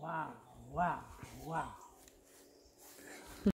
wow, wow, wow.